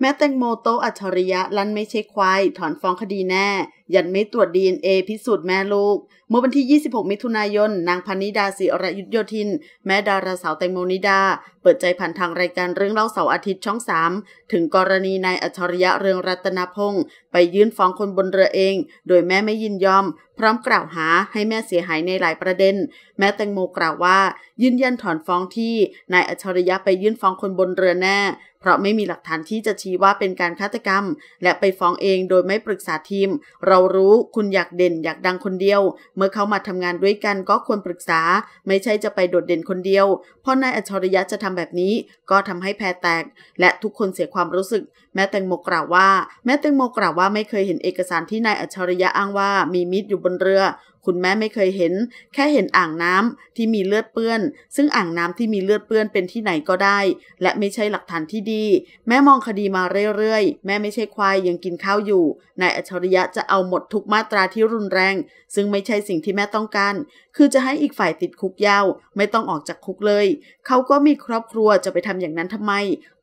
แม้แตงโมโตอัจฉริยะลั่นไม่ใช่ควายถอนฟ้องคดีแน่ ยันไม่ตรวจดีเอ็นเอพิสูจน์แม่ลูก เมื่อวันที่ 26 มิถุนายน นางพนิดาศิรยุทธโยธิน แม่ดาราสาวแตงโมนิดา ปิดใจผ่านทางรายการเรื่องเล่าเสาร์อาทิตย์ช่อง 3 ถึงกรณีนายอัจฉริยะเรืองรัตนพงศ์ไปยื่นฟ้องคนบนเรือเอง โดยแม่ไม่ยินยอม พร้อมกล่าวหาให้แม่เสียหายในหลายประเด็น แม่แตงโมกล่าวว่า ยืนยันถอนฟ้องที่นายอัจฉริยะไปยื่นฟ้องคนบนเรือแน่ เพราะไม่มีหลักฐานที่จะชี้ว่าเป็นการฆาตกรรม และไปฟ้องเองโดยไม่ปรึกษาทีม เรารู้คุณอยากเด่นอยากดังคนเดียว เมื่อเขามาทำงานด้วยกันก็ควรปรึกษา ไม่ใช่จะไปโดดเด่นคนเดียวเพราะนายอัจฉริยะจะทำแบบนี้ก็ทำให้แพรแตก และทุกคนเสียความรู้สึก แม้แตงโมกล่าวว่า แม้แตงโมกล่าวว่าไม่เคยเห็นเอกสารที่นายอัจฉริยะอ้างว่ามีมิตรอยู่บนเรือคุณแม่ไม่เคยเห็น แค่เห็นอ่างน้ำที่มีเลือดเปื้อน ซึ่งอ่างน้ำที่มีเลือดเปื้อนเป็นที่ไหนก็ได้ และไม่ใช่หลักฐานที่ดี แม่มองคดีมาเรื่อยๆ แม่ไม่ใช่ควายยังกินข้าวอยู่ นายอัจฉริยะจะเอาหมดทุกมาตราที่รุนแรง ซึ่งไม่ใช่สิ่งที่แม่ต้องการ คือจะให้อีกฝ่ายติดคุกยาว ไม่ต้องออกจากคุกเลย เขาก็มีครอบครัวจะไปทำอย่างนั้นทำไม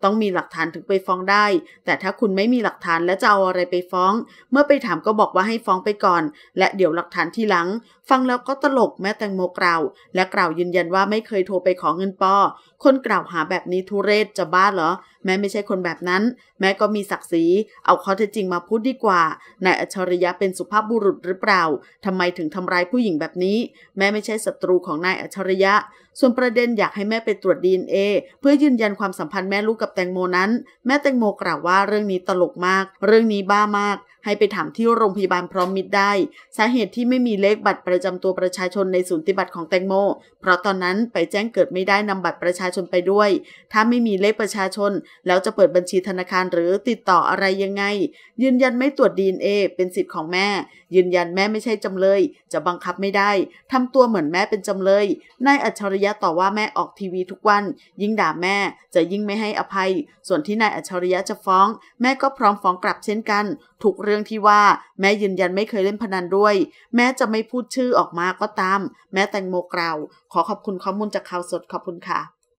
ต้องมีหลักฐานถึงไปฟ้องได้ แต่ถ้าคุณไม่มีหลักฐานและจะเอาอะไรไปฟ้อง เมื่อไปถามก็บอกว่าให้ฟ้องไปก่อน และเดี๋ยวหลักฐานทีหลังฟังแล้วก็ตลกแม่แตงโมกล่าว และกล่าวยืนยันว่าไม่เคยโทรไปขอเงินปอ คนกล่าวหาแบบนี้ทุเรศจะบ้าเหรอ แม่ไม่ใช่คนแบบนั้น แม่ก็มีศักดิ์ศรีเอาข้อเท็จจริงมาพูดดีกว่านายอัจฉริยะเป็นสุภาพบุรุษหรือเปล่าทำไมถึงทำร้ายผู้หญิงแบบนี้ แม่ไม่ใช่ศัตรูของนายอัจฉริยะ ส่วนประเด็นอยากให้แม่ไปตรวจดีเอเพื่อยืนยันความสัมพันธ์แม่ลูกกับแตงโมนั้น แม่แตงโมกล่าวว่าเรื่องนี้ตลกมาก เรื่องนี้บ้ามากให้ไปถามที่โรงพยาบาลพร้อมมิตรได้ สาเหตุที่ไม่มีเลขบัตรประจำตัวประชาชนในศูนย์ปฏิบัติของแตงโม เพราะตอนนั้นไปแจ้งเกิดไม่ได้นำบัตรประชาชนไปด้วย ถ้าไม่มีเลขประชาชนแล้วจะเปิดบัญชีธนาคารหรือติดต่ออะไรยังไง ยืนยันไม่ตรวจดีเอเป็นสิทธิ์ของแม่ ยืนยันแม่ไม่ใช่จำเลย จะบังคับไม่ได้ทำตัวเหมือนแม่เป็นจำเลยนายอัจฉริยะต่อว่าแม่ออกทีวีทุกวัน ยิ่งด่าแม่จะยิ่งไม่ให้อภัย ส่วนที่นายอัจฉริยะจะฟ้อง แม่ก็พร้อมฟ้องกลับเช่นกันทุกเรื่องที่ว่าแม่ยืนยันไม่เคยเล่นพนันด้วย แม้จะไม่พูดชื่อออกมาก็ตาม แม่แตงโมกล่าว ขอขอบคุณข้อมูลจากข่าวสดขอบคุณค่ะ